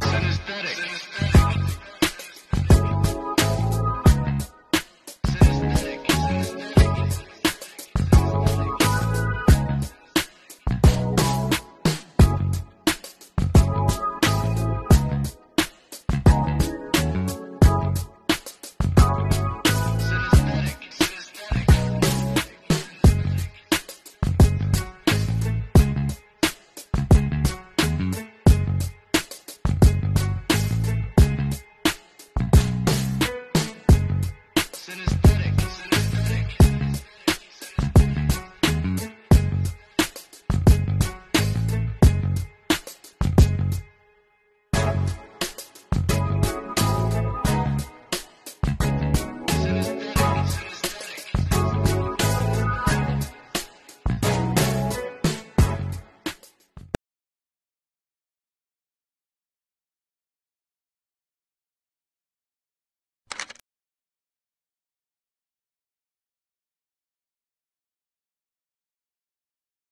Synesthetic.